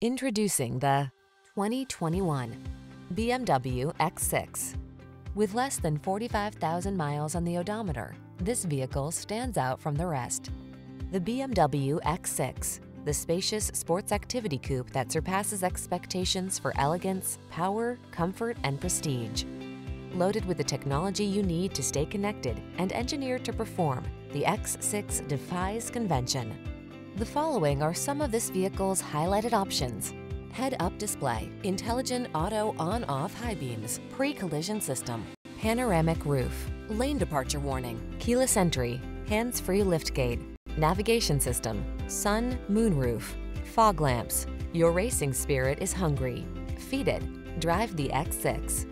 Introducing the 2021 BMW X6. With less than 45,000 miles on the odometer, this vehicle stands out from the rest. The BMW X6, the spacious sports activity coupe that surpasses expectations for elegance, power, comfort, and prestige. Loaded with the technology you need to stay connected and engineered to perform, the X6 defies convention. The following are some of this vehicle's highlighted options. Head-up display, intelligent auto on-off high beams, pre-collision system, panoramic roof, lane departure warning, keyless entry, hands-free liftgate, navigation system, sun, moon roof, fog lamps. Your racing spirit is hungry. Feed it. Drive the X6.